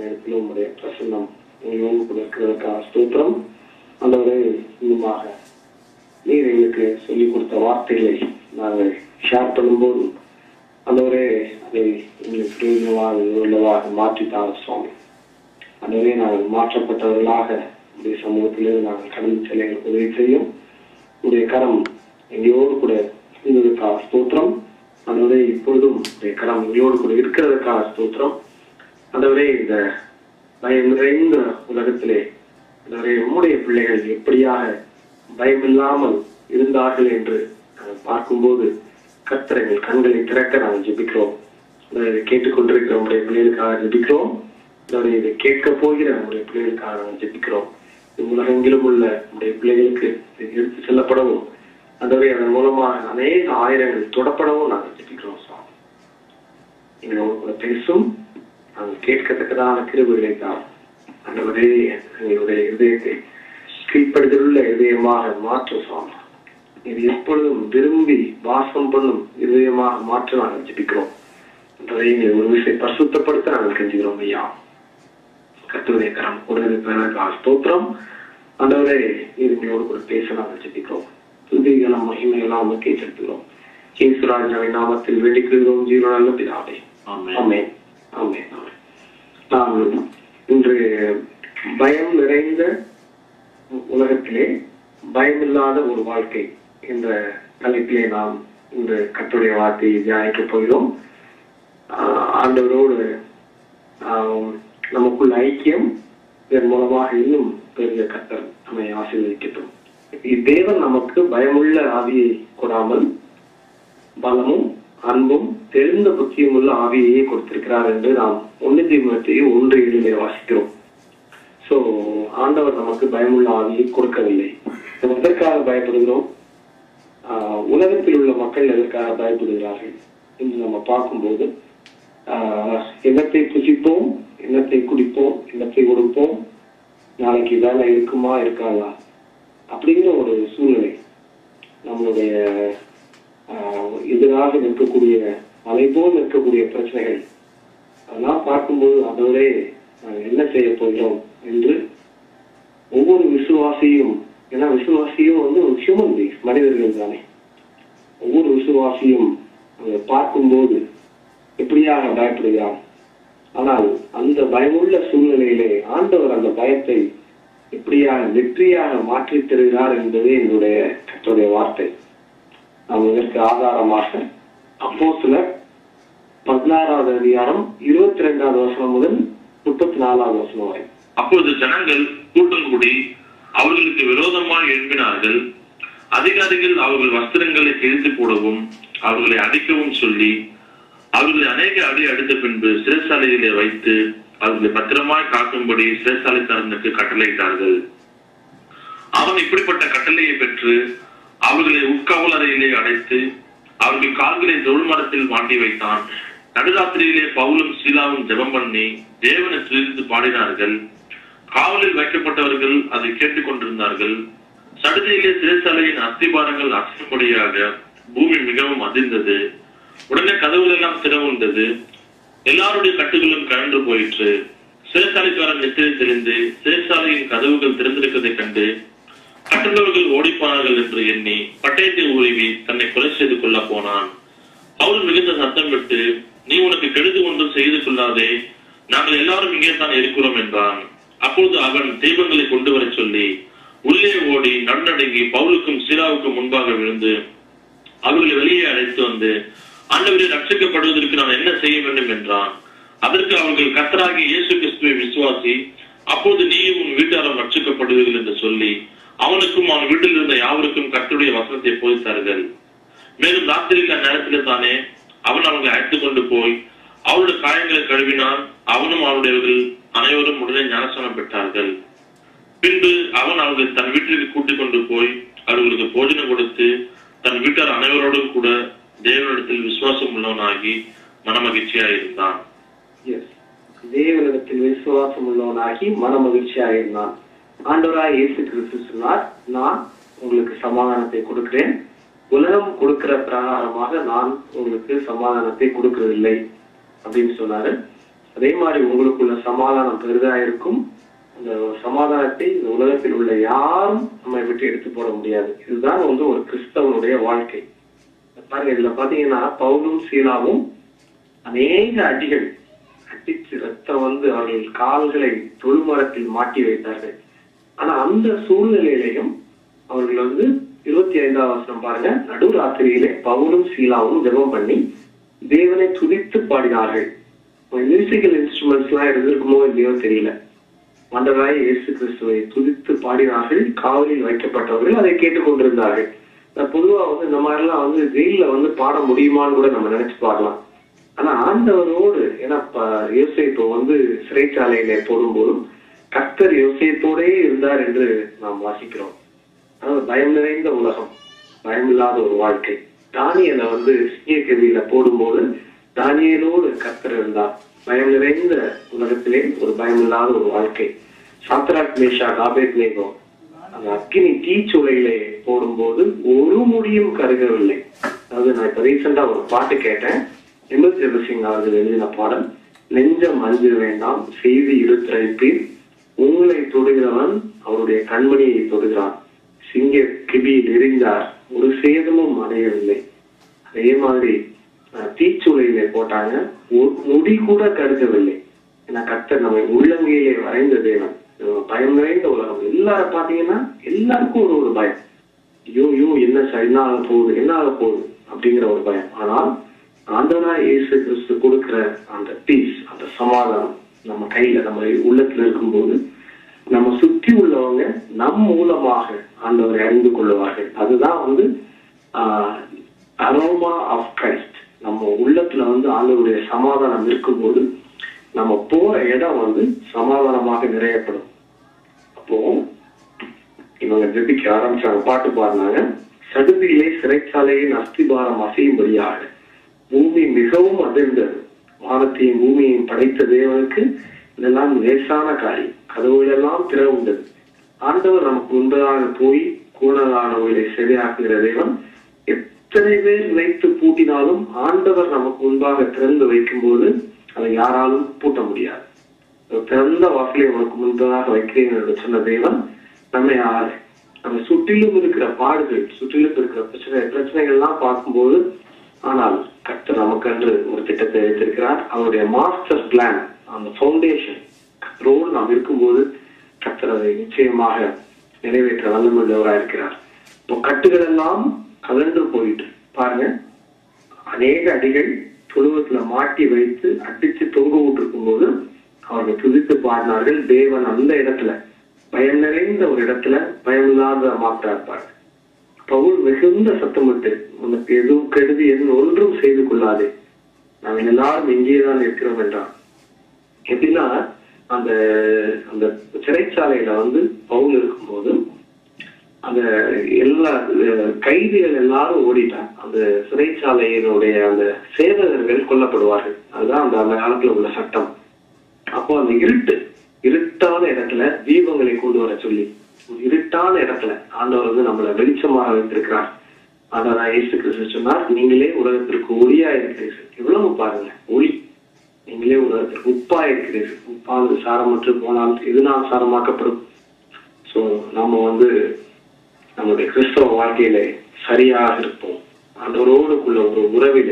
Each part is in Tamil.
நேரத்தில் உங்களுடைய பிரசன்னம் உங்களோடு கூட இருக்கிறதுக்கான ஸ்தோத்திரம். அந்தவரை இன்னுமாக நீர் எங்களுக்கு சொல்லிக் கொடுத்த வார்த்தைகளை நாங்கள் ஷேர் பண்ணும்போது அந்தவரே அதை எங்களுக்கு பிரயோஜனமாக உள்ளதாக மாற்றித்தாங்க சுவாமி. அந்தவரே நாங்கள் மாற்றப்பட்டவர்களாக உடைய சமூகத்திலிருந்து நாங்கள் கடந்து செல்ல எங்களுக்கு உதவி செய்யும். உடைய கரம் எங்களோடு கூட இருந்ததுக்காக ஸ்தோத்திரம். அந்தவரே இப்பொழுதும் உடைய கரம் எங்களோடு கூட இருக்கிறதுக்கான ஸ்தோத்திரம். அதுவரை இந்த பயம் நிறைந்த உலகத்திலே அதுவரை உம்முடைய பிள்ளைகள் எப்படியாக பயமில்லாமல் இருந்தார்கள் என்று பார்க்கும்போது கர்த்தர் எங்கள் கண்களை திறக்க நாங்கள் ஜெபிக்கிறோம். இதை கேட்டுக்கொண்டிருக்கிற உடைய பிள்ளைகளுக்காக ஜெபிக்கிறோம். இதோடைய இதை கேட்க போகிற நம்முடைய பிள்ளைகளுக்காக நாங்கள் ஜெபிக்கிறோம். உலகெங்கிலும் உள்ள நம்முடைய பிள்ளைகளுக்கு எடுத்து செல்லப்படவும் அந்தவரை அதன் மூலமாக அநேக ஆயிரங்கள் தொடப்படவும் நாங்கள் ஜெபிக்கிறோம் சுவாமி. பேசும். நாங்கள் கேட்கத்தக்கதான கிருபைகளை தான். அந்தவரே எங்களுடைய இதயத்தை கீழ்ப்படுதலுள்ள இதயமாக மாற்றும் சுவாமி. இது எப்பொழுதும் விரும்பி வாசம் பண்ணும் இதயமாக மாற்ற நாங்கள் ஜெபிக்கிறோம். ஒரு விஷயம் பரிசுத்தப்படுத்த நாங்கள் கெஞ்சுகிறோம் ஐயா. கத்துடைய கரம் உடனே ஸ்தோத்திரம். ஆண்டவரே இது எங்களோடு கூட பேச நாங்கள் ஜெபிக்கிறோம். துதிகளும் மகிமையெல்லாம் நமக்கே செலுத்துகிறோம். கேசுராஜாவின் நாமத்தில் வேண்டிக்கிறோம் ஜீவன நல்ல பிதாவே. ஆமென். ஆமென். ஆமென். நாம் இன்று பயம் நிறைந்த உலகத்திலே பயமில்லாத ஒரு வாழ்க்கை என்ற தலைப்பிலே நாம் இந்த கத்துடைய வார்த்தையை தியானிக்கப் போகிறோம். ஆஹ் ஆண்டவரோடு ஆஹ் நமக்குள்ள ஐக்கியம் இதன் மூலமாக இன்னும் பெரிய கத்தர் நம்மை ஆசீர்வதிக்கட்டும். தேவன் நமக்கு பயமுள்ள ஆவியை கொடாமல் பலமும் அன்பும் தெரிந்த புத்தியமுள்ள உள்ள ஆவியையே கொடுத்திருக்கிறார் என்று நாம் ஒன்னு தீமத்தையும் ஒன்று ஏழிலே வாசிக்கிறோம். சோ ஆண்டவர் நமக்கு பயமுள்ள ஆவியை கொடுக்கவில்லை. நம்ம எதற்காக பயப்படுகிறோம்? உலகத்தில் உள்ள மக்கள் எதற்காக பயப்படுகிறார்கள் என்று நம்ம பார்க்கும்போது ஆஹ் எண்ணத்தை புசிப்போம் எண்ணத்தை குடிப்போம் எண்ணத்தை கொடுப்போம். நாளைக்கு வேலை இருக்குமா இருக்காதா? அப்படிங்கிற ஒரு சூழ்நிலை நம்மளுடைய எதிராக நிற்கக்கூடிய மலை போல் இருக்கக்கூடிய பிரச்சனைகள். அதெல்லாம் பார்க்கும்போது அதோடே நாங்கள் என்ன செய்ய போகிறோம் என்று ஒவ்வொரு விசுவாசியும் ஏன்னா விசுவாசியும் வந்து ஒரு ஹியூமன் பீங்ஸ் மனிதர்கள் தானே. ஒவ்வொரு விசுவாசியும் அதை பார்க்கும்போது எப்படியாக பயப்படுகிறான் ஆனால் அந்த பயமுள்ள சூழ்நிலையிலே ஆண்டவர் அந்த பயத்தை எப்படியாக வெற்றியாக மாற்றித் தருகிறார் என்பதே என்னுடைய கற்றுடைய வார்த்தை. நாம் இதற்கு ஆதாரமாக அப்போ சிலர் பதினாறாவது அதிகாரம் இருபத்தி ரெண்டாவது வசனம் முதல் முப்பத்தி நாலாவது வசனம் வரை. அப்போது ஜனங்கள் கூட்டம் கூடி அவர்களுக்கு விரோதமாக எழுப்பினார்கள் அதிகாரிகள் அவர்கள் வஸ்திரங்களை கிழித்து போடவும் அவர்களை அடிக்கவும் சொல்லி அவர்களை அநேக அடி அடித்த பின்பு சிறைச்சாலையிலே வைத்து அவர்களை பத்திரமாய் காக்கும்படி சிறைச்சாலைக்காரனுக்கு கட்டளையிட்டார்கள். அவன் இப்படிப்பட்ட கட்டளையை பெற்று அவர்களை உட்காவல் அறையிலே அடைத்து அவர்கள் கால்களை தொழில்மரத்தில் மாட்டி வைத்தான். நடுராத்திரியிலே பவுலும் சீலாவும் ஜெபம் பண்ணி தேவனை துதித்து பாடினார்கள். காவலில் வைக்கப்பட்டவர்கள் அதை கேட்டுக் கொண்டிருந்தார்கள். சடுதியிலே சிறைச்சாலையின் அஸ்திபாரங்கள் அசையும்படியாக பூமி மிகவும் அதிர்ந்தது. உடனே கதவுகள் எல்லாம் திறவுண்டது. எல்லாருடைய கட்டுகளும் கழன்று போயிற்று. சிறைச்சாலைக்காரன் நித்திரை தெரிந்து சிறைச்சாலையின் கதவுகள் திறந்திருப்பதைக் கண்டு கட்டுண்டவர்கள் ஓடிப்பார்கள் என்று எண்ணி பட்டயத்தை உருவி தன்னை கொலை செய்து கொள்ள போனான். பவுல் மிகுந்த சத்தம் விட்டு நீ உனக்கு கெடுது ஒன்றும் செய்து கொள்ளாதே நாங்கள் எல்லாரும் இங்கே தான் இருக்கிறோம் என்றான். அப்பொழுது அவன் தெய்வங்களை கொண்டு வர சொல்லி உள்ளே ஓடி நடுநடுங்கி பவுலுக்கும் சீலாவுக்கும் முன்பாக விழுந்து அவர்களை வெளியே அழைத்து வந்து ஆண்டவரை ரட்சிக்கப்படுவதற்கு நான் என்ன செய்ய வேண்டும்? என்றான். அதற்கு அவர்கள் கத்தராகி இயேசு கிறிஸ்துவை விசுவாசி அப்போது நீயும் உன் வீட்டாரம் ரட்சிக்கப்படுவீர்கள் என்று சொல்லி அவனுக்கும் அவன் வீட்டில் இருந்த யாவருக்கும் கர்த்தருடைய வசனத்தை போதித்தார்கள். மேலும் ராத்திரியில் அந்நேரத்தில் தானே அவன் அவங்களை அழைத்துக் கொண்டு போய் அவருடைய காயங்களை கழுவினான். அவனும் அவருடையவர்கள் அனைவரும் உடனே ஞானஸ்தானம் பெற்றார்கள். பின்பு அவன் அவர்களை தன் வீட்டிற்கு கூட்டிக் கொண்டு போய் அவர்களுக்கு போஜனம் கொடுத்து தன் வீட்டார் அனைவரோடும் கூட தேவனிடத்தில் விசுவாசம் உள்ளவனாகி மனமகிழ்ச்சியா இருந்தான் தேவனிடத்தில் விசுவாசம் உள்ளவனாகி மனமகிழ்ச்சியா இருந்தான் ஆண்டவராய் இயேசு கிறிஸ்து சொன்னார் நான் உங்களுக்கு சமாதானத்தை கொடுக்கிறேன். உலகம் கொடுக்கிற பிரகாரமாக நான் உங்களுக்கு சமாதானத்தை கொடுக்கறதில்லை. அப்படின்னு சொன்னாரு. அதே மாதிரி உங்களுக்குள்ள சமாதானம் பெரிதா இருக்கும். அந்த சமாதானத்தை இந்த உலகத்தில் உள்ள யாரும் நம்மை விட்டு எடுத்து போட முடியாது. இதுதான் வந்து ஒரு கிறிஸ்தவனுடைய வாழ்க்கை. பாருங்க இதுல பாத்தீங்கன்னா பவுலும் சீலாவும் அநேக அடிகள் அடிச்சு ரத்தம் வந்து அவர்கள் கால்களை தொழுமரத்தில் மாட்டி வைத்தார்கள். ஆனா அந்த சூழ்நிலையிலையும் அவர்கள் வந்து இருபத்தி ஐந்தாவது வருஷம் பாருங்க. நடுராத்திரியிலே பவுலும் சீலாவும் ஜெபம் பண்ணி தேவனை துதித்து பாடினார்கள். மியூசிக்கல் இன்ஸ்ட்ருமெண்ட்ஸ் எல்லாம் இருந்திருக்குமோ இல்லையோ தெரியல. ஆண்டவராய் இயேசு கிறிஸ்துவை துதித்து பாடினார்கள். காவலில் வைக்கப்பட்டவர்கள் அதை கேட்டுக்கொண்டிருந்தார்கள். பொதுவா வந்து இந்த மாதிரி எல்லாம் வந்து ஜெயில வந்து பாட முடியுமான்னு கூட நம்ம நினைச்சு பாடலாம் ஆனா ஆண்டவரோடு ஏன்னா இயேசு இப்போ வந்து சிறைச்சாலையில போடும்போதும் கர்த்தர் யோசியத்தோடே இருந்தார் என்று நாம் வாசிக்கிறோம். அதாவது பயம் நிறைந்த உலகம் பயமில்லாத ஒரு வாழ்க்கை. தானியலை வந்து சிங்கக்கவியில போடும்போது தானியலோடு கர்த்தர் இருந்தார். பயம் நிறைந்த உலகத்திலே ஒரு பயமில்லாத ஒரு வாழ்க்கை. சாத்ராக் மேஷா காபேத் நேகோ அந்த அக்கினி தீச்சுளையிலே போடும்போது ஒரு முடியும் கருகவில்லை. அதாவது நான் இப்ப ரீசெண்டா ஒரு பாட்டு கேட்டேன். எம்எஸ் ஜெபசிங் அவர்கள் எழுதின பாடல் நெஞ்சம் அஞ்சு வேண்டாம் செய்தி இழுத்தழைப்பீர் உங்களை தொடுகிறவன் அவருடைய கண்மணியை தொடுகிறான். சிங்க கிபியில் எரிந்தார் ஒரு சேதமும் அடையவில்லை. அதே மாதிரி தீச்சுளையில போட்டாங்க. முடி கூட கருதவில்லை ஏன்னா கர்த்தர் நம்மை உள்ளங்கையிலே வரைந்த தேவன். பயம் நிறைந்த உலகம். எல்லாரும் பாத்தீங்கன்னா எல்லாருக்கும் ஒரு ஒரு பயம். ஐயோ ஐயோ என்ன என்ன ஆக போகுது என்ன ஆக போகுது அப்படிங்கிற ஒரு பயம். ஆனால் ஆண்டவனா இயேசு கிறிஸ்து கொடுக்கிற அந்த பீஸ் அந்த சமாதானம் நம்ம கையில நம்ம உள்ளத்துல இருக்கும்போது நம்ம சுற்றி உள்ளவங்க நம் மூலமாக ஆண்டவரை அறிந்து கொள்வார்கள் அதுதான் வந்து அரோமா ஆஃப் கிரைஸ்ட் நம்ம உள்ளத்துல வந்து ஆண்டவருடைய சமாதானம் இருக்கும்போது நம்ம போற இடம் வந்து சமாதானமாக நிறையப்படும். அப்போ இவங்க ஜெபிக்க ஆரம்பிச்சாங்க பாட்டு பாடினாங்க. சடுதியிலே சிறைச்சாலையின் அஸ்திபாரம் அசையும்படியாக. பூமி மிகவும் அதிர்ந்தது. வானத்தையும் பூமியையும் படைத்த தேவனுக்கு இதெல்லாம் லேசான காரியம். கதவுகளெல்லாம் திறவுண்டது ஆண்டவர் நமக்கு முன்பதாக போய் கூடலானவர்களை சரியாக்குகிற தேவன் எத்தனை பேர் நினைத்து பூட்டினாலும் ஆண்டவர் நமக்கு முன்பாக திறந்து வைக்கும்போது அதை யாராலும் பூட்ட முடியாது. திறந்த வாசலை உனக்கு முன்பதாக வைக்கிறேன் என்று சொன்ன தேவன் நம்மை ஆ- நம்ம சுற்றிலும் இருக்கிற பாடுகள் சுற்றிலும் இருக்கிற பிரச்சனை பிரச்சனைகள்லாம் பார்க்கும்போது ஆனால் கர்த்தர் நமக்கென்று ஒரு திட்டத்தை வைத்திருக்கிறார். அவருடைய மாஸ்டர் பிளான் அந்த ஃபவுண்டேஷன் கர்த்தரோடு நாம் இருக்கும்போது கர்த்தர் அதை நிச்சயமாக நிறைவேற்ற வல்லமுள்ளவராக இருக்கிறார். இப்போ கட்டுகள் எல்லாம் கலந்து போயிட்டு பாருங்க. அநேக அடிகள் தொழுவத்துல மாட்டி வைத்து அடிச்சு தொங்க விட்டுருக்கும் போது அவர்கள் துதித்து பாடினார்கள். தேவன் அந்த இடத்துல பயம் நிறைந்த ஒரு இடத்துல பயமில்லாத மாற்றார் பாருங்க பவுல் மிகுந்த சத்தமிட்டு உனக்கு எதுவும் கெடுதி எதுவும் ஒன்றும் செய்து கொள்ளாதே. நாங்கள் எல்லாரும் இங்கேதான் இருக்கிறோம் என்றான். எப்படின்னா அந்த அந்த சிறைச்சாலையில வந்து பவுல் இருக்கும்போது அந்த எல்லா கைதிகள் எல்லாரும் ஓடிட்டாங்க அந்த சிறைச்சாலையினுடைய அந்த சேவகர்கள் கொல்லப்படுவார்கள். அதுதான் அந்த அந்த காலத்துல உள்ள சட்டம். அப்போ அந்த இருட்டு இருட்டான இடத்துல தீபங்களை கொண்டு வர சொல்லி ஒரு இருட்டான இடத்துல ஆண்டவர் வந்து நம்மளை வெளிச்சமாக வைத்திருக்கிறார். ஆண்டவராக இயேசு கிறிஸ்து சொன்னார் நீங்களே உலகத்திற்கு ஒளியா இருக்கிறீர்கள். எவ்வளவு பாருங்க ஒளி. நீங்களே உலகத்திற்கு உப்பா இருக்கிறீர்கள். உப்பானது சாரமற்று போனால் எதுனால் சாரமாக்கப்படும்? சோ நம்ம வந்து நம்முடைய கிறிஸ்தவ வாழ்க்கையில சரியாக இருப்போம். ஆண்டவரோடுக்குள்ள ஒரு உறவில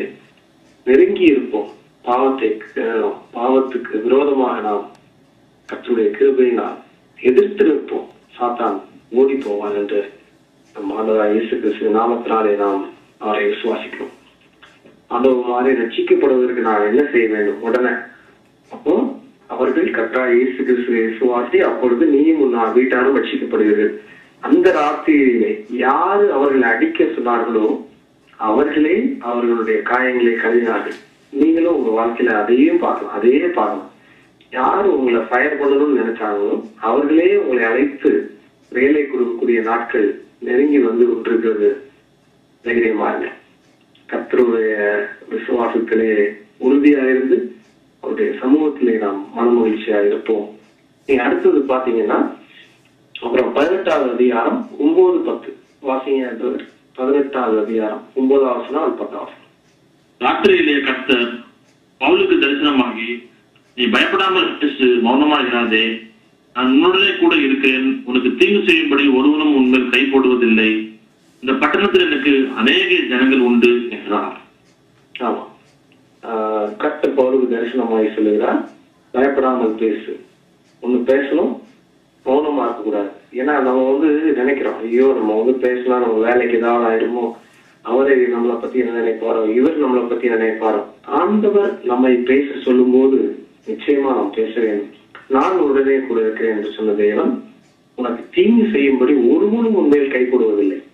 நெருங்கி இருப்போம். பாவத்தை பாவத்துக்கு விரோதமாக நாம் கத்துடைய கிருபையினால் எதிர்த்து நிற்போம் சாத்தான் மூடி போவான் என்று நம் ஆண்டவராக இயேசு கிறிஸ்து நாமத்தினாலே நாம் அவரை விசுவாசிக்கிறோம். ஆண்டவர் மாதிரி ரட்சிக்கப்படுவதற்கு நான் என்ன செய்ய வேண்டும்? உடனே அப்போ அவர்கள் கர்த்தா இயேசு கிறிஸ்துவை விசுவாசி அப்பொழுது நீயும் உன் வீட்டாரும் ரட்சிக்கப்படுவீர்கள். அந்த ராத்திரியிலே யாரு அவர்களை அடிக்க சொன்னார்களோ அவர்களே அவர்களுடைய காயங்களை கழுவினார்கள். நீங்களும் உங்க வாழ்க்கையில அதையும் பார்க்கலாம் அதையே பார்க்கலாம். யார் உங்களை ஃபயர் பண்ணணும்னு நினைச்சாங்களோ அவர்களே உங்களை அழைத்து வேலை கொடுக்கக்கூடிய நாட்கள் நெருங்கி வந்து கொண்டிருக்கிறது. தைரியமா இல்லை கத்தருடைய விசுவாசத்திலே உறுதியா இருந்து அவருடைய சமூகத்திலே நாம் மனமகிழ்ச்சியா இருப்போம். நீங்க அடுத்தது பாத்தீங்கன்னா அப்புறம் பதினெட்டாவது அதிகாரம் ஒன்பது பத்து. வாசிங்க பதினெட்டாவது அதிகாரம் ஒன்பதாவது வசனம் அது பத்தாவது ராத்திரியிலே கர்த்தர் பவுலுக்கு தரிசனமாகி நீ பயப்படாமல் மௌனமா இராதே நான் உன்னுடனே கூட இருக்கிறேன். உனக்கு தீங்கு செய்யும்படி ஒருவனும் உன்மேல் கை போடுவதில்லை. இந்த பட்டணத்தில் எனக்கு அநேக ஜனங்கள் உண்டு என்றார். ஆமா. ஆஹ் பவுலுக்கு தரிசனமாய் சொல்லுகிறார். பயப்படாமல் பேசு. ஒண்ணு பேசணும் மௌனமா இருக்க கூடாது ஏன்னா நம்ம வந்து நினைக்கிறோம் ஐயோ நம்ம வந்து பேசலாம் நம்ம வேலைக்கு ஏதாவது ஆயிடுமோ? அவரை நம்மளை பத்தி என்ன நினைப்பாரோ? இவர் நம்மளை பத்தி என்ன நினைப்பாரோ? ஆண்டவர் நம்மை பேச சொல்லும்போது நிச்சயமா நான் பேசுவேன் நான் உடனே கூட இருக்கிறேன் என்று சொன்ன தேவன் உனக்கு தீங்கு செய்யும்படி ஒருவனும் உண்மையில் கை கொடுவதில்லை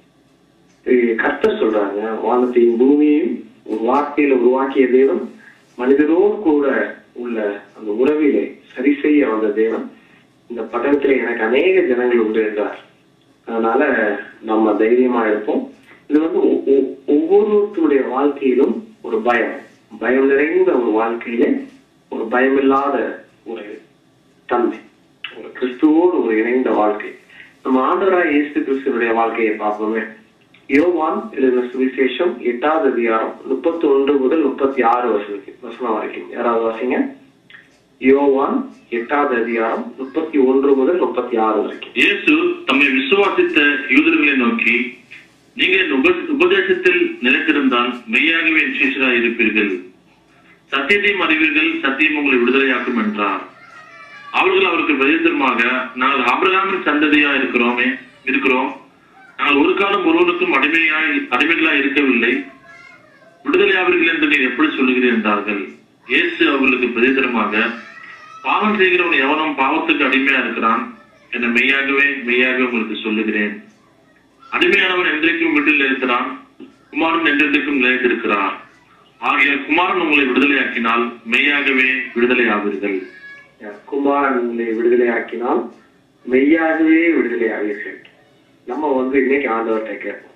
கர்த்தர் சொல்றாங்க. வானத்தையும் பூமியையும் ஒரு வார்த்தையில உருவாக்கிய தேவன் மனிதரோடு கூட உள்ள அந்த உறவிலே சரி செய்ய வந்த தேவன் இந்த பட்டணத்துல எனக்கு அநேக ஜனங்கள் உண்டு என்றார். அதனால நம்ம தைரியமா இருப்போம். இது வந்து ஒ- ஒவ்வொருத்தருடைய வாழ்க்கையிலும் ஒரு பயம். பயம் நிறைந்த ஒரு வாழ்க்கையிலே ஒரு பயமில்லாத ஒரு தன்மை ஒரு கிறிஸ்துவோடு ஒரு இணைந்த வாழ்க்கை. நம்ம ஆண்டவராய் இயேசு கிறிஸ்துவனுடைய வாழ்க்கையை பார்ப்போமே. யோவான் எழுதின சுவிசேஷம் எட்டாவது அதிகாரம் முப்பத்தி ஒன்று முதல் முப்பத்தி ஆறு வருஷம் வசனம் வரைக்கும். யாராவது வாசிங்க? யோவான் எட்டாவது அதிகாரம் முப்பத்தி ஒன்று முதல் முப்பத்தி ஆறு வரைக்கும். இயேசு தம்மை விசுவாசித்த யூதர்களை நோக்கி நீங்கள் உப- உபதேசத்தில் நிலைத்திருந்தால் மெய்யாகவே என் இருப்பீர்கள். சத்தியத்தையும் அறிவீர்கள் சத்தியம் உங்களை விடுதலையாக்கும் என்றார். அவர்கள் அவருக்கு பதிலமாக நாங்கள் அபிரகாமின் சந்ததியா இருக்கிறோமே இருக்கிறோம். நாங்கள் ஒரு காலம் ஒருவருக்கும் அடிமையாய் அடிமைகளாய் இருக்கவில்லை. விடுதலையாவீர்கள் என்று நீர் எப்படி சொல்லுகிறீர்? என்றார்கள். இயேசு அவர்களுக்கு பிரதிதரமாக பாவம் செய்கிறவன் எவனும் பாவத்துக்கு அடிமையா இருக்கிறான். என மெய்யாகவே மெய்யாகவே உங்களுக்கு சொல்லுகிறேன். அடிமையானவன் என்றைக்கும் வீட்டில் நிலைக்கிறான் குமாரன் என்றென்றைக்கும் நிலைத்திருக்கிறான் ஆகிய குமாரன் உங்களை விடுதலையாக்கினால் மெய்யாகவே விடுதலை ஆவீர்கள் குமாரன் உங்களை விடுதலையாக்கினால் மெய்யாகவே விடுதலை ஆவீர்கள் நம்ம வந்து இன்னைக்கு ஆண்டவர்கிட்ட கேட்போம்.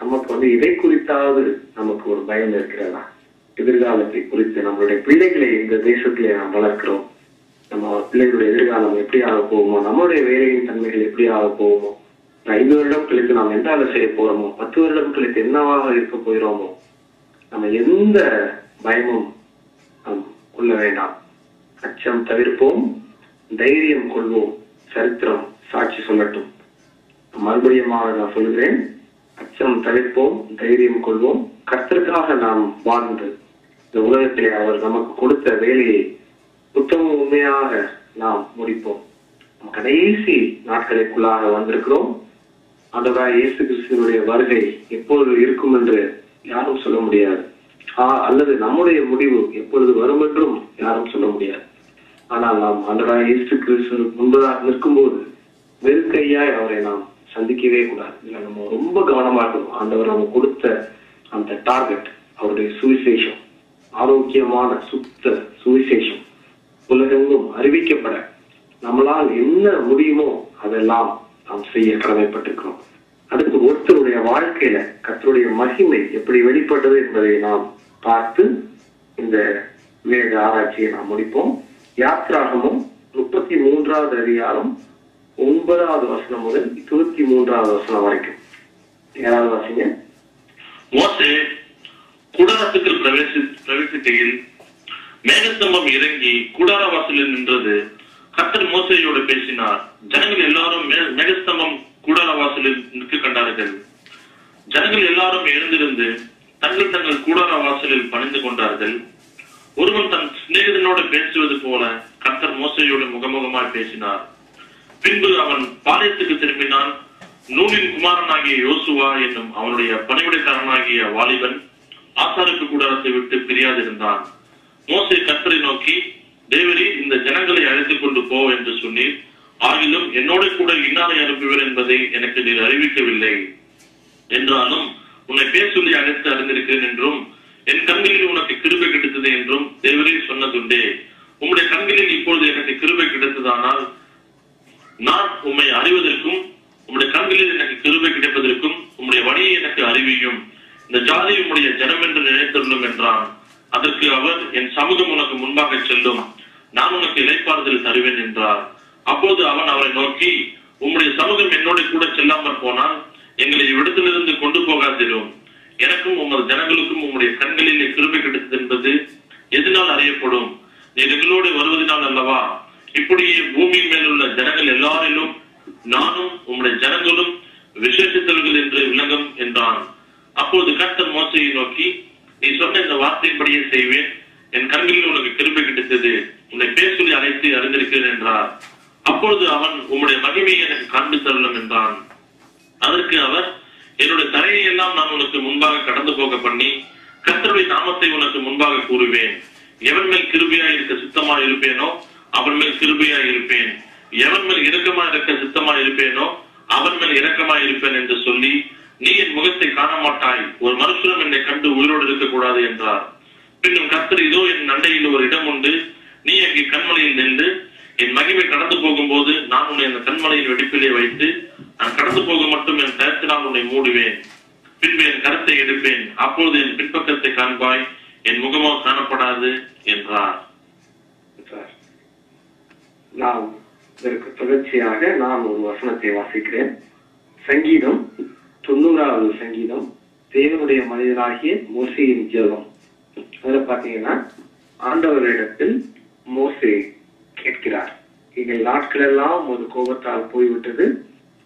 நமக்கு வந்து இதை குறித்தாவது நமக்கு ஒரு பயம் இருக்கிறதா? எதிர்காலத்தை குறித்து நம்மளுடைய பிள்ளைகளை இந்த தேசத்திலே நாம் வளர்க்கிறோம். நம்ம பிள்ளைகளுடைய எதிர்காலம் எப்படி ஆக போகுமோ நம்மளுடைய வேலையின் தன்மைகள் எப்படி ஆக போகுமோ ஐந்து வருடம் கழித்து நாம் எந்த வேலை செய்ய போறோமோ பத்து வருடம் கழித்து என்னவாக இருக்க போகிறோமோ நம்ம எந்த பயமும் கொள்ள வேண்டாம். அச்சம் தவிர்ப்போம் தைரியம் கொள்வோம் சரித்திரம் சாட்சி சொல்லட்டும். மறுபடியுமாக நான் சொல்கிறேன் அச்சம் தவிர்ப்போம் தைரியம் கொள்வோம். கர்த்தருக்காக நாம் வாழ்ந்து இந்த உலகத்திலே அவர் நமக்கு கொடுத்த வேலையை உத்தம உண்மையாக நாம் முடிப்போம். கடைசி நாட்களுக்குள்ளாக வந்திருக்கிறோம். ஆண்டவராய் இயேசு கிறிஸ்துவனுடைய வருகை எப்பொழுது இருக்கும் என்று யாரும் சொல்ல முடியாது. அல்லது நம்முடைய முடிவு எப்பொழுது வரும் என்றும் யாரும் சொல்ல முடியாது. ஆனால் நாம் ஆண்டவராய் இயேசு கிறிஸ்து முன்பதாக நிற்கும்போது வெறுக்கையாய் அவரை நாம் சந்திக்கவே கூடாது. இதுல நம்ம ரொம்ப கவனமா இருக்கணும். ஆண்டவர் நம்ம கொடுத்த அந்த டார்கெட் அவருடைய சுவிசேஷம் ஆரோக்கியமான சுத்த சுவிசேஷம் உலகெங்கும் அறிவிக்கப்பட நம்மளால் என்ன முடியுமோ அதெல்லாம் நாம் செய்ய கடமைப்பட்டிருக்கிறோம். அதுக்கு ஒருத்தருடைய வாழ்க்கையில கத்தருடைய மகிமை எப்படி வெளிப்பட்டது என்பதை நாம் பார்த்து இந்த வேத ஆராய்ச்சியை நாம் முடிப்போம். யாத்ராகமும் முப்பத்தி மூன்றாவது அதிகாரம் ஒன்பதாவது வசனம் முதல் இருபத்தி மூன்றாவது வசனம் வரைக்கும். யாராவது வாசிங்க? மோசே கூடாரத்துக்குள் பிரவேசி பிரவேசிக்கையில் மேகஸ்தம்பம் இறங்கி கூடார வாசலில் நின்றது கத்தர் மோசையோடு பேசினார். ஜனங்கள் எல்லாரும் மே- மேகஸ்தம்பம் கூடார வாசலில் நிற்க கண்டார்கள். ஜனங்கள் எல்லாரும் எழுந்திருந்து தங்கள் தங்கள் கூடார வாசலில் பணிந்து கொண்டார்கள். ஒருவன் தன் சிநேகிதனோடு பேசுவது போல கர்த்தர் மோசையோடு முகமுகமாய் பேசினார். பின்பு அவன் பாளையத்துக்கு திரும்பினான். நூலின் குமாரனாகிய யோசுவா என்னும் அவனுடைய பணிவிடைக்காரனாகிய வாலிபன் ஆசாருக்கு கூடாரத்தை விட்டு பிரியாதிருந்தான். மோசை கர்த்தரை நோக்கி தேவரி இந்த ஜனங்களை அழைத்துக் கொண்டு போ என்று சொன்னீர். ஆகிலும் என்னோட கூட இன்னாரை அனுப்புவர் என்பதை எனக்கு நீர் அறிவிக்கவில்லை. என்றாலும் உன்னை பேர் சொல்லி அழைத்து அறிந்திருக்கிறேன் என்றும் என் கண்களில் உனக்கு கிருபை கிடைத்தது என்றும் தேவரே சொன்னதுண்டே. உம்முடைய கண்களில் இப்பொழுது எனக்கு கிருபை கிடைத்ததானால் நான் உம்மை அறிவதற்கும் உம்முடைய கண்களில் எனக்கு கிருபை கிடைப்பதற்கும் உம்முடைய வழியை எனக்கு அறிவியும். இந்த ஜாதி உம்முடைய ஜனம் என்று நினைத்துள்ளும் என்றான். அதற்கு அவர் என் சமூகம் உனக்கு முன்பாக செல்லும். நான் உனக்கு இலைப்பாறுதல் தருவேன் என்றார். அப்போது அவன் அவரை நோக்கி உம்முடைய சமூகம் என்னோட கூட செல்லாமல் போனால் எங்களை இவ்விடத்திலிருந்து கொண்டு போகாதிரும். எனக்கும் உமது ஜனங்களுக்கும் உம்முடைய கண்களிலே கிருமை கிடைத்தது என்பது எதனால் அறியப்படும்? நீர் எங்களோடு வருவதனால் அல்லவா? இப்படியே பூமியின் மேல் உள்ள ஜனங்கள் எல்லாரிலும் நானும் உம்முடைய ஜனங்களும் விசேஷித்தவர்கள் என்று விளங்கும் என்றான். அப்போது கர்த்தர் மோசையை நோக்கி நீ சொன்ன இந்த வார்த்தையின்படியே செய்வேன். என் கண்களில் உனக்கு கிருமை கிடைத்தது. உன்னை பேர் சொல்லி அழைத்து அறிந்திருக்கிறேன் என்றார். அப்பொழுது அவன் உம்முடைய மகிமையை எனக்கு காண்பி என்றான். அதற்கு அவர் என்னுடைய தரையை எல்லாம் நான் உனக்கு முன்பாக கடந்து போக பண்ணி கத்தருடைய நாமத்தை உனக்கு முன்பாக கூறுவேன். எவன் மேல் கிருபியா இருக்க சித்தமா இருப்பேனோ அவன் மேல் கிருபியா இருப்பேன். எவன் மேல் இரக்கமா இருக்க சித்தமா இருப்பேனோ அவன் மேல் இரக்கமா இருப்பேன் என்று சொல்லி நீ என் முகத்தை காண மாட்டாய் ஒரு மனுஷனும் என்னை கண்டு உயிரோடு இருக்கக்கூடாது என்றார். பின்னும் கர்த்தர் இதோ என் நண்டையில் ஒரு இடம் உண்டு. நீ அங்கே கண்மலையில் நின்று என் மகிமை கடந்து போகும்போது நான் உன்னை அந்த கண்மலையின் வெடிப்பிலே வைத்து நான் கடந்து போக மட்டும் என் கருத்தினால் உன்னை மூடுவேன். பின்பு என் கருத்தை எடுப்பேன். அப்போது என் பின்பக்கத்தை காண்பாய். என் முகமோ காணப்படாது என்றார். என்றார். நாம் இதற்கு தொடர்ச்சியாக நான் ஒரு வசனத்தை வாசிக்கிறேன். சங்கீதம் தொண்ணூறாவது சங்கீதம். தேவனுடைய மனிதனாகிய மோசையின் ஜெபம். அதுல பாத்தீங்கன்னா ஆண்டவரிடத்தில் மோசே கேட்கிறார். எங்கள் நாட்கள் எல்லாம் ஒரு கோபத்தால் போய்விட்டது.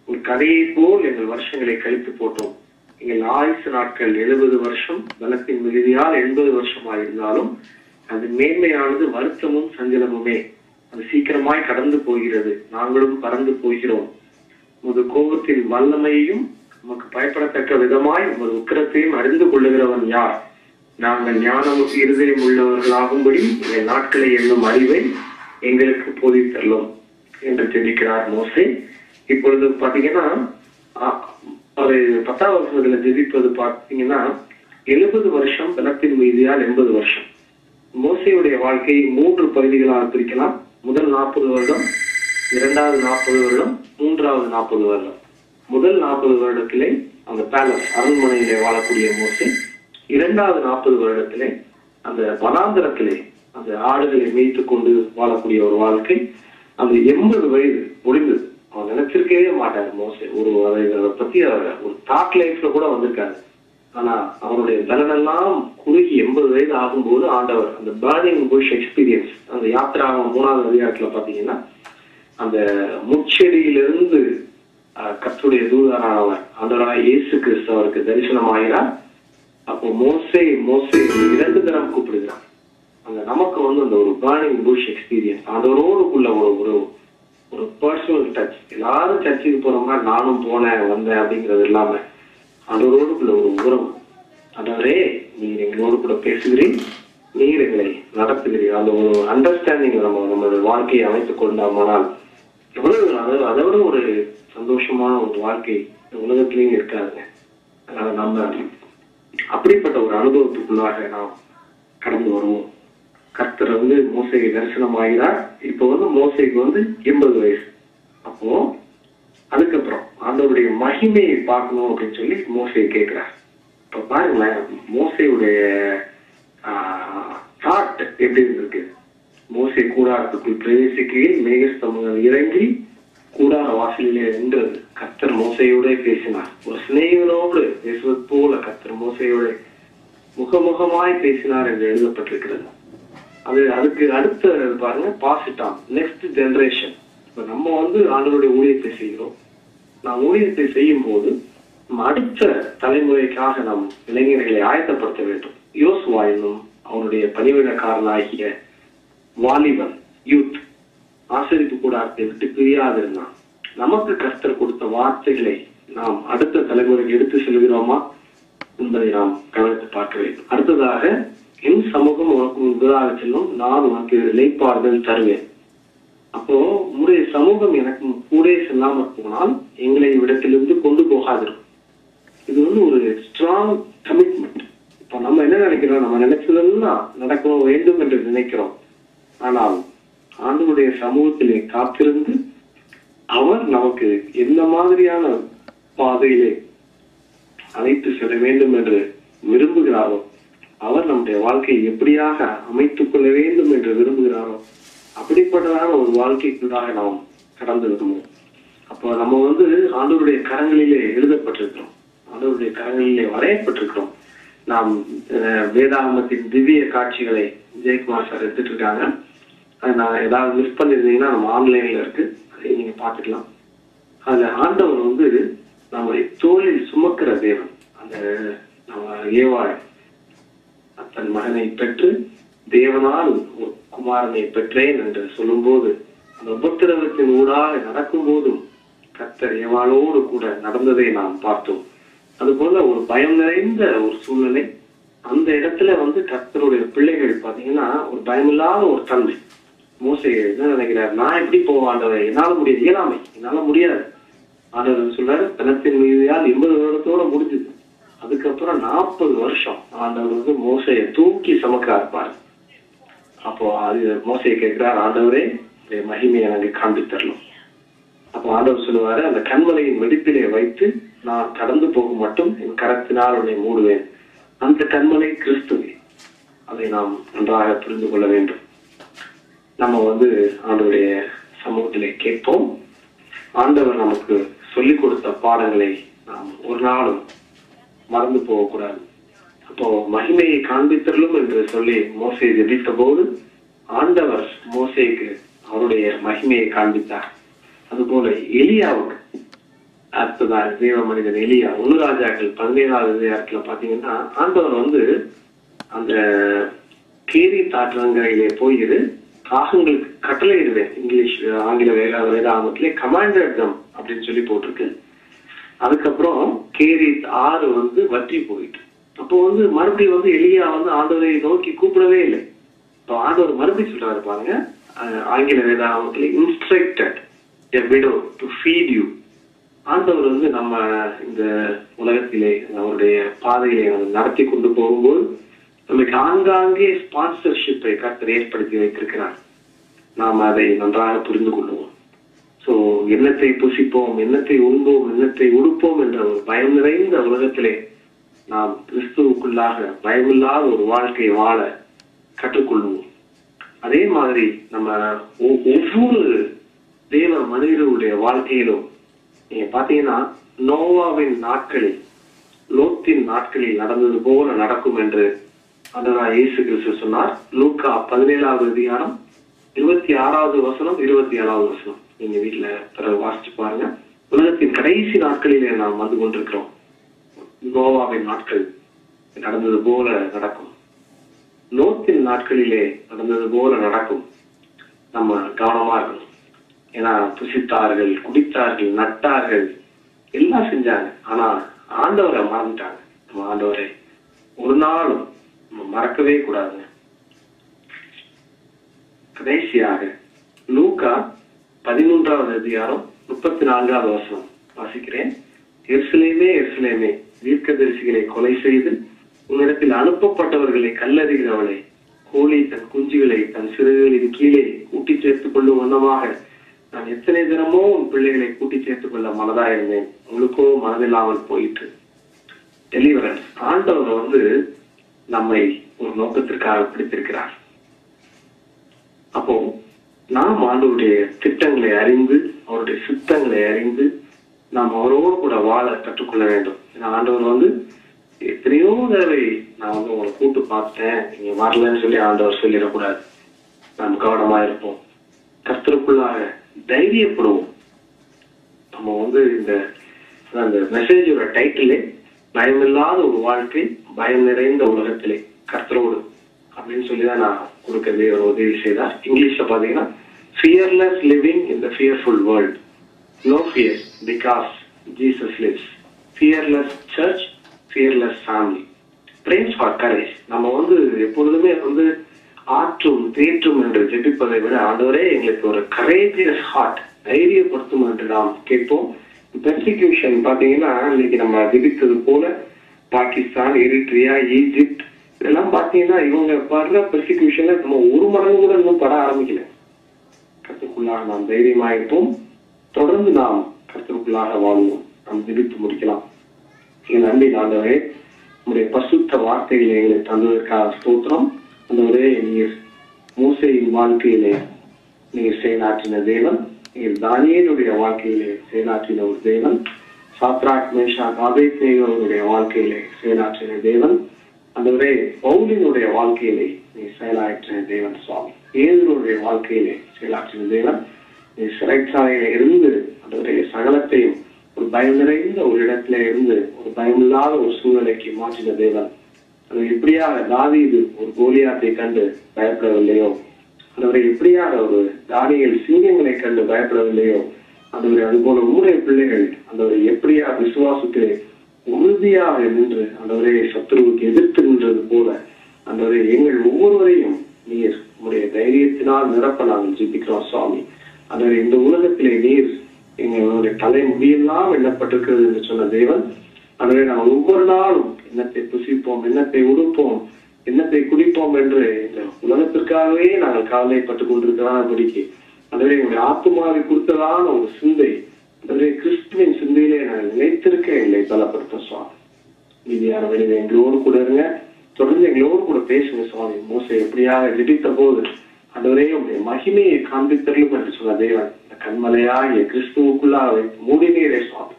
ஒரு கதையை போல் எங்கள் வருஷங்களை கழித்து போட்டோம். எங்கள் ஆயுசு நாட்கள் எழுபது வருஷம் பலத்தின் மிகுதியால் எண்பது வருஷமாக இருந்தாலும் அது மேன்மையானது வருத்தமும் சஞ்சலமுமே. அது சீக்கிரமாய் கடந்து போகிறது. நாங்களும் பறந்து போகிறோம். உமது கோபத்தின் வல்லமையையும் நமக்கு பயப்படத்தக்க விதமாய் உமது உக்கிரத்தையும் அறிந்து கொள்ளுகிறவன் யார்? நாங்கள் ஞானம் இருதயம் உள்ளவர்களாகும்படி எங்கள் நாட்களை என்னும் அறிவை எங்களுக்கு போதித்தள்ளும் என்று ஜெபிக்கிறார் மோசே. இப்பொழுது பாத்தீங்கன்னா அ- பத்தாம் வருஷத்துல ஜெபிப்பது பாத்தீங்கன்னா எழுபது வருஷம் பலத்தின் மீதியால் எண்பது வருஷம். மோசையுடைய வாழ்க்கையை மூன்று பகுதிகளாக பிரிக்கலாம். முதல் நாற்பது வருடம் இரண்டாவது நாற்பது வருடம் மூன்றாவது நாற்பது வருடம். முதல் நாற்பது வருடத்திலே அந்த பேலஸ் அரண்மனையிலே வாழக்கூடிய மோசி இரண்டாவது நாற்பது வருடத்திலே அந்த வனாந்தரத்திலே அந்த ஆடுகளை மேய்த்து கொண்டு வாழக்கூடிய ஒரு வாழ்க்கை அந்த எண்பது வயது முடிந்தது. அவன் நினைச்சிருக்கவே மாட்டார் மோசே. ஒரு அதை பத்தி அவர் ஒரு தாட் லைஃப்ல கூட வந்திருக்காரு. ஆனா அவனுடைய பலனெல்லாம் குறுகி எண்பது வயது ஆகும்போது ஆண்டவர் அந்த பேர்னிங் புஷ் எக்ஸ்பீரியன்ஸ் அந்த யாத்திரா மூணாவது அதிகாரத்துல பாத்தீங்கன்னா அந்த முச்செடியிலிருந்து அஹ், தூதரானவர் ஆண்டவரான இயேசு கிறிஸ்து அவருக்கு தரிசனமாகிறார் அப்போ மோசே மோசே இரண்டு தரம் கூப்பிடுகிறார் அந்த நமக்கு வந்து அந்த ஒரு பேர்னிங் புஷ் எக்ஸ்பீரியன்ஸ் ஆண்டவரோடுக்குள்ள ஒரு ஒரு ஒரு பர்சனல் டச் எல்லாரும் சர்ச்சுக்கு மாதிரி நானும் போனேன் வந்தேன் அப்படிங்கிறது இல்லாம ஆண்டவரோடுக்குள்ள ஒரு உறவு அதாவது நீர் எங்களோடு கூட பேசுகிறீர் நீர் எங்களை நடத்துகிறீர். அந்த ஒரு அண்டர்ஸ்டாண்டிங் நம்ம நம்மளுடைய வாழ்க்கையை அமைத்துக் கொண்டோமானால் எவ்வளவு அதை அதை விட ஒரு சந்தோஷமான ஒரு வாழ்க்கை இந்த உலகத்திலையும் இருக்காதுங்க. அதனால நம்ம அப்படிப்பட்ட ஒரு அனுபவத்துக்குள்ளாக நாம் கடந்து வருவோம். கர்த்தர் வந்து மோசைக்கு தரிசனம் ஆகிறார் இப்போ வந்து மோசைக்கு வந்து எண்பது வயசு. அப்போ அதுக்கப்புறம் ஆண்டவருடைய மகிமையை பார்க்கணும் அப்படின்னு சொல்லி மோசையை கேட்கிறார். இப்ப பாருங்களேன் மோசையுடைய தாட் எப்படி இருந்திருக்கு? மோசை கூடாரத்துக்குள் பிரவேசிக்கையில் மேகஸ்தம்பங்கள் இறங்கி கூடார வாசலிலே நின்றது. கத்தர் மோசையோட பேசினார். ஒரு சிநேகனோடு பேசுவது போல கத்தர் மோசையோட முகமுகமாய் பேசினார் என்று எழுதப்பட்டிருக்கிறது. அது அதுக்கு அடுத்த பாருங்க பாசிட்டான் நெக்ஸ்ட் ஜெனரேஷன் இப்போ நம்ம வந்து ஆண்டவருடைய ஊழியத்தை செய்கிறோம். நாம் ஊழியத்தை செய்யும் போது நம்ம அடுத்த தலைமுறைக்காக நாம் இளைஞர்களை ஆயத்தப்படுத்த வேண்டும். யோசுவா என்னும் அவனுடைய பணிவிடக்காரனாகிய வாலிபன் யூத் ஆசிரிப்பு கூடாரத்தை விட்டு பிரியாதிருந்தான். நமக்கு கர்த்தர் கொடுத்த வார்த்தைகளை நாம் அடுத்த தலைமுறைக்கு எடுத்து செல்கிறோமா என்பதை நாம் கவனித்து பார்க்க வேண்டும். அடுத்ததாக என் சமூகம் உனக்கு முன்பதாக செல்லும். நான் உனக்கு இலைப்பாறுதல் தருவேன். அப்போ உங்களுடைய சமூகம் எனக்கு கூட செல்லாமல் போனால் எங்களை இவ்விடத்திலிருந்து கொண்டு போகாதிருக்கும். இது வந்து ஒரு ஸ்ட்ராங் கமிட்மெண்ட் இப்ப நம்ம என்ன நினைக்கிறோம்? நம்ம நினைச்சதெல்லாம் நடக்கணும் வேண்டும் என்று நினைக்கிறோம். ஆனால் ஆண்டவருடைய சமூகத்திலே காத்திருந்து அவர் நமக்கு எந்த மாதிரியான பாதையிலே அழைத்து செல்ல வேண்டும் என்று விரும்புகிறாரோ அவர் நம்முடைய வாழ்க்கையை எப்படியாக அமைத்துக் கொள்ள வேண்டும் என்று விரும்புகிறாரோ அப்படிப்பட்டதான ஒரு வாழ்க்கைக்குள்ளாக நாம் கடந்து விடுவோம் அப்போ நம்ம வந்து ஆண்டவருடைய கரங்களிலே எழுதப்பட்டிருக்கிறோம். ஆண்டவருடைய கரங்களிலே வரையப்பட்டிருக்கிறோம். நாம் அஹ், வேதாகமத்தின் திவ்ய காட்சிகளை ஜெயக்குமார் சார் எடுத்துட்டு இருக்காங்க அது நான் ஏதாவது மிஸ் பண்ணியிருந்தீங்கன்னா நம்ம ஆன்லைன்ல இருக்கு. அதை நீங்க பாத்துக்கலாம் அதுல ஆண்டவர் வந்து நம்முடைய தோளில் சுமக்கிற தேவன். அந்த நம்ம ஏவாள் தன் மகனை பெற்று தேவனால் ஒரு குமாரனை பெற்றேன் என்று சொல்லும்போது அந்த உபத்திரவத்தின் ஊடாக நடக்கும் போதும் கர்த்தர் ஏவாளோடு கூட நடந்ததை நாம் பார்த்தோம். அதுபோல ஒரு பயம் நிறைந்த ஒரு சூழ்நிலை. அந்த இடத்துல வந்து கர்த்தருடைய பிள்ளைகள் பாத்தீங்கன்னா ஒரு பயமில்லாத ஒரு தன்மை. மோசை என்ன நினைக்கிறார்? நான் எப்படி போவாண்டவர் என்னால முடியாது. இயலாமை. என்னால முடியாது. ஆண்டவர் சொல்றாரு? தனத்தின் மீதியால் எண்பது வருடத்தோட முடிஞ்சது. அதுக்கப்புறம் நாற்பது வருஷம் ஆண்டவர் வந்து மோசையை தூக்கி சமக்க இருப்பார் அப்போ அது மோசையை கேட்கிறார் ஆண்டவரே உடைய மகிமையை எனக்கு காண்பித்தரணும் அப்போ ஆண்டவர் சொல்லுவாரு அந்த கண்மலையின் வெடிப்பிலே வைத்து நான் கடந்து போக மட்டும் என் கரத்தினால் உன்னை மூடுவேன். அந்த கண்மலை கிறிஸ்துவே. அதை நாம் நன்றாக புரிந்து கொள்ள வேண்டும். நம்ம வந்து ஆண்டவருடைய சமூகத்திலே கேட்போம். ஆண்டவர் நமக்கு சொல்லிக் கொடுத்த பாடங்களை நாம் ஒரு நாளும் மறந்து போகக்கூடாது. அப்போ மகிமையை காண்பித்தரலும் என்று சொல்லி மோசை ஜெபித்த போது ஆண்டவர் மோசைக்கு அவருடைய மகிமையை காண்பித்தார். அதுபோல எலியாவுக்கு அடுத்ததாக தேவ மனிதன் எலியா ஒன்னு ராஜாக்கள் பதினேழாவது அதிகாரத்துல பாத்தீங்கன்னா ஆண்டவர் வந்து அந்த கேரி தாற்றங்கரையிலே போயிரு காகங்களுக்கு கட்டளையிடுவேன். இங்கிலீஷ் ஆங்கில வேத வேதாகமத்திலே கமாண்டர் தம் அப்படின்னு சொல்லி போட்டிருக்கு. அதுக்கப்புறம் கேரி ஆறு வந்து வற்றி போயிட்டு. அப்போ வந்து மறுபடியும் வந்து எளியா வந்து ஆண்டவரை நோக்கி கூப்பிடவே இல்லை. இப்போ ஆண்டவர் மறுபடியும் சொல்றாரு பாருங்க ஆங்கில வேதாகமத்திலே instructed a widow to feed you ஆண்டவர் வந்து நம்ம இந்த உலகத்திலே அவருடைய பாதையிலே நடத்தி கொண்டு போகும்போது நமக்கு ஆங்காங்கே ஸ்பான்சர்ஷிப்பை கர்த்தர் ஏற்படுத்தி வைத்திருக்கிறார். நாம் அதை நன்றாக புரிந்து கொள்வோம். சோ எண்ணத்தை புசிப்போம் எண்ணத்தை உண்போம் எண்ணத்தை உடுப்போம் என்ற ஒரு பயம் நிறைந்த உலகத்திலே நாம் கிறிஸ்துவுக்குள்ளாக பயமில்லாத ஒரு வாழ்க்கையை வாழ கற்றுக்கொள்வோம். அதே மாதிரி நம்ம ஒ- ஒவ்வொரு தேவ மனிதர்களுடைய வாழ்க்கையிலும் நீங்க பாத்தீங்கன்னா நோவாவின் நாட்களில் லோத்தின் நாட்களில் நடந்தது போல நடக்கும் என்று அதனால் இயேசு கிறிஸ்து சொன்னார். லூக்கா பதினேழாவது அதிகாரம் இருபத்தி ஆறாவது வசனம் இருபத்தி ஏழாவது வசனம். நீங்க வீட்டுல வாசிச்சு பாருங்க. உலகத்தின் கடைசி நாட்களிலே நாம் வந்து கொண்டிருக்கிறோம். கோவாவின் நாட்கள் நடந்தது போல நடக்கும். நோத்தின் நாட்களிலே நடந்தது போல நடக்கும். நம்ம கவனமா இருக்கணும். ஏன்னா புசித்தார்கள் குடித்தார்கள் நட்டார்கள் எல்லாம் செஞ்சாங்க. ஆனா ஆண்டவரை மறந்துட்டாங்க. நம்ம ஆண்டவரை ஒரு நாளும் நம்ம மறக்கவே கூடாதுங்க. கடைசியாக லூக்கா பதிமூன்றாவது அதிகாரம் முப்பத்தி நான்காவது வசனம். வாசிக்கிறேன். எருசலேமே எருசலேமே தீர்க்கதரிசிகளை கொலை செய்து உன்னிடத்தில் அனுப்பப்பட்டவர்களை கல்லறிகிறவளை கோழி தன் குஞ்சுகளை தன் சிறுகளின் கீழே கூட்டி சேர்த்துக் கொள்ளும் வண்ணமாக நான் எத்தனை தினமோ உன் பிள்ளைகளை கூட்டி சேர்த்துக் கொள்ள மனதா இருந்தேன். உங்களுக்கோ மனதில்லாமல் போயிற்று. டெலிவரன்ஸ் ஆண்டவர் வந்து நம்மை ஒரு நோக்கத்திற்காக பிடித்திருக்கிறார். அப்போ நாம் ஆண்டவருடைய திட்டங்களை அறிந்து அவருடைய சித்தங்களை அறிந்து நாம் அவரோடு கூட வாழ கற்றுக்கொள்ள வேண்டும். ஏன்னா ஆண்டவர் வந்து எத்தனையோ தடவை நான் வந்து உங்களை கூட்டு பார்த்தேன். நீங்க வரலன்னு சொல்லி ஆண்டவர் சொல்லிடக்கூடாது. நாம் கவனமா இருப்போம். கர்த்தருக்குள்ளாக தைரியப்படுவோம். நம்ம வந்து இந்த அந்த மெசேஜோட டைட்டிலே பயமில்லாத ஒரு வாழ்க்கை பயம் நிறைந்த உலகத்திலே கர்த்தரோடு அப்படின்னு சொல்லி தான் நான் கொடுக்கறதே ஒரு உதவி செய்தார் இங்கிலீஷ்ல பாத்தீங்கன்னா fearless living in the fearful world no fear because Jesus lives fearless church fearless family praise for courage நம்ம வந்து எப்பொழுதுமே வந்து ஆற்றும் தேற்றும் என்று ஜெபிப்பதை விட ஆண்டவரே எங்களுக்கு ஒரு கரேஜியஸ் ஹார்ட் தைரியப்படுத்தும் என்று நாம் கேட்போம். பெர்சிக்யூஷன் பாத்தீங்கன்னா இன்னைக்கு நம்ம ஜெபித்தது போல பாகிஸ்தான் எரிட்ரியா ஈஜிப்ட் இதெல்லாம் பாத்தீங்கன்னா இவங்க படுற பெர்சிக்யூஷன்ல நம்ம ஒரு மடங்கு கூட இன்னும் பட ஆரம்பிக்கல. கருத்துக்குள்ளாக நாம் தைரியமாயிட்டோம் தொடர்ந்து நாம் கருத்துக்குள்ளாக வாழ்வோம். நாம் ஜெபித்து முடிக்கலாம். என் நன்றி ஆண்டவரே உங்களுடைய பசுத்த வார்த்தைகளை எங்களை தந்ததற்காக ஸ்தோத்திரம். அந்தவரே நீர் மூசையின் வாழ்க்கையிலே நீர் செயலாற்றின தேவன். நீங்க தானியனுடைய வாழ்க்கையிலே செயலாற்றின ஒரு தேவன். சாத்ராக் மேஷா காபேத்னேகருடைய வாழ்க்கையிலே செயலாற்றின தேவன். அந்தவரே பவுலினுடைய வாழ்க்கையிலே நீ செயலாற்றின தேவன் சுவாமி. ஏதனுடைய வாழ்க்கையிலே செயலாற்றின தேவன். நீ சிறைச்சாலையில இருந்து ஆண்டவரே சகலத்தையும் ஒரு பயம் நிறைந்த ஒரு இடத்துல இருந்து ஒரு பயமில்லாத ஒரு சூழ்நிலைக்கு மாற்றின தேவன். அது எப்படியாக தாவீது ஒரு கோலியாத்தை கண்டு பயப்படவில்லையோ? அந்தவரை எப்படியாக ஒரு தானியல் சீனியங்களை கண்டு பயப்படவில்லையோ? அந்தவரை அதுபோல உங்களுடைய பிள்ளைகள் அந்தவரை எப்படியா விசுவாசத்திலே உறுதியாக நின்று அந்தவரே சத்துருவுக்கு எதிர்த்து நின்றது போல அந்தவரே எங்கள் ஒவ்வொருவரையும் நீர் உங்களுடைய தைரியத்தினால் நிரப்ப நாங்கள் ஜிபிக்கிறோம் சுவாமி. அந்தவரை இந்த உலகத்திலே நீர் எங்களுடைய தலை முடியெல்லாம் எண்ணப்பட்டிருக்கிறது என்று சொன்ன தேவன். எனவே நாங்கள் ஒவ்வொரு நாளும் எண்ணத்தை புசிப்போம் எண்ணத்தை உடுப்போம் எண்ணத்தை குடிப்போம் என்று இந்த உலகத்திற்காகவே நாங்கள் கவலைப்பட்டுக் கொண்டிருக்கிறான்படிக்கு அதுவே எங்களுடைய ஆத்துமாவை கொடுத்ததான ஒரு சிந்தை அதுவே கிறிஸ்துவின் சிந்தையிலே நான் நினைத்திருக்க இல்லை பலப்படுத்த சுவாமி. மீதியான வெளியே எங்களோடு கூட இருங்க. தொடர்ந்து எங்களோடு கூட பேசுங்க சுவாமி. மோசை எப்படியாக ஜெபித்த போது அதுவரே உடைய மகிமையை காண்பித்தரலும் என்று சொன்ன தேவன் கண்மலையாகிய கிறிஸ்துவுக்குள்ளாக வைத்து மூடினீரே சுவாமி.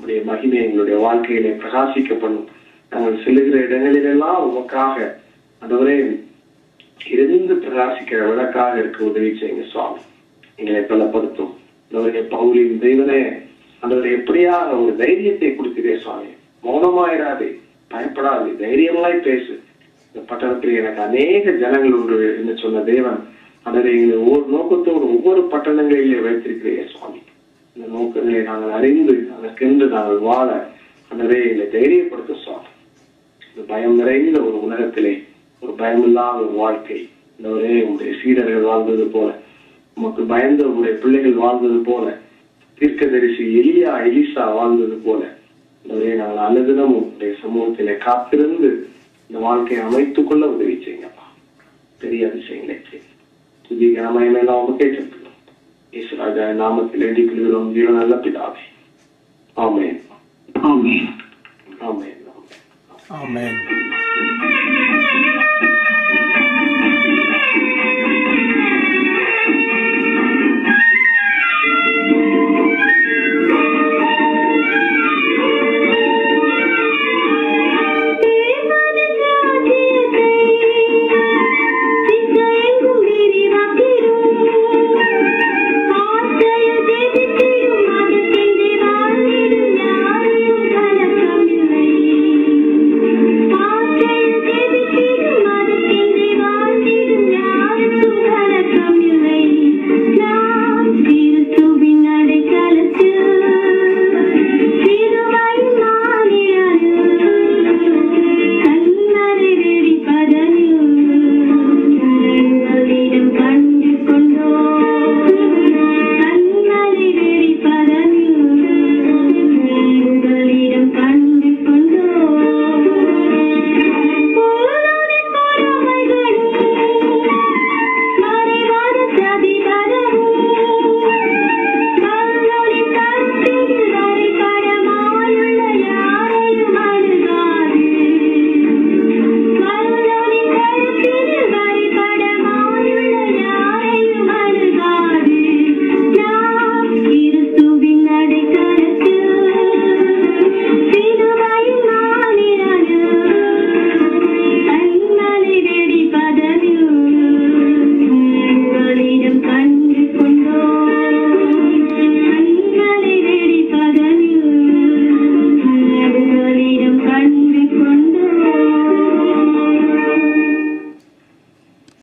உடைய மகிமை எங்களுடைய வாழ்க்கையிலே பிரகாசிக்க பண்ணும் நாங்கள் செல்லுகிற இடங்களிலெல்லாம் உமக்காக அதுவரை இருந்து பிரகாசிக்கிற விளக்காக இருக்க உதவி செய்யுங்க சுவாமி. எங்களை பலப்படுத்தும். அதனுடைய பவுலின் தெய்வனே அதுவரை எப்படியா ஒரு தைரியத்தை கொடுக்கிறே சுவாமி? மௌனமாயிராதே பயப்படாது தைரியமாய் பேசு. இந்த பட்டணத்தில் எனக்கு அநேக ஜனங்கள் உண்டு என்று சொன்ன தேவன் அதனை ஒவ்வொரு நோக்கத்தோடு ஒவ்வொரு பட்டணங்களிலே வைத்திருக்கிறேன் சுவாமி. இந்த நோக்கங்களை நாங்கள் அறிந்து அதற்கென்று நாங்கள் வாழ அதனை என்னை தைரியப்படுத்த சுவாமி. இந்த பயம் நிறைந்த ஒரு உலகத்திலே ஒரு பயமில்லாத ஒரு வாழ்க்கை. இந்த ஒரே உங்களுடைய சீடர்கள் வாழ்ந்தது போல உமக்கு பயந்த உங்களுடைய பிள்ளைகள் வாழ்ந்தது போல தீர்க்கதரிசி எலியா எலிசா வாழ்ந்தது போல ஒரே நாங்கள் அனுதினமும் உங்களுடைய சமூகத்திலே காத்திருந்து இந்த வாழ்க்கையை அமைத்துக் கொள்ள உதவி செய்யுங்கப்பா. பெரிய அதிசயங்களை துதி கனமயமெல்லாம் உமக்கே செலுத்துகிறோம் ஈஸ்வராஜா நாமத்தில் எழுதி கொள்கிறோம் ஜீவ நல்ல பிதாவே. ஆமென். ஆமென். ஆமென். ஆமென்.